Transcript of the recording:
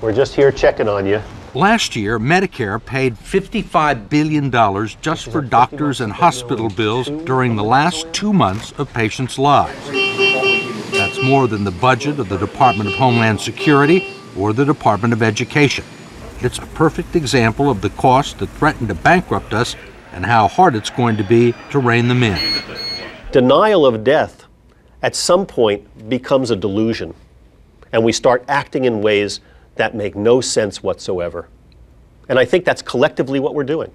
We're just here checking on you. Last year, Medicare paid $55 billion just for doctors and hospital bills during the last two months of patients' lives. That's more than the budget of the Department of Homeland Security or the Department of Education. It's a perfect example of the costs that threaten to bankrupt us and how hard it's going to be to rein them in. Denial of death at some point becomes a delusion, and we start acting in ways that make no sense whatsoever. And I think that's collectively what we're doing.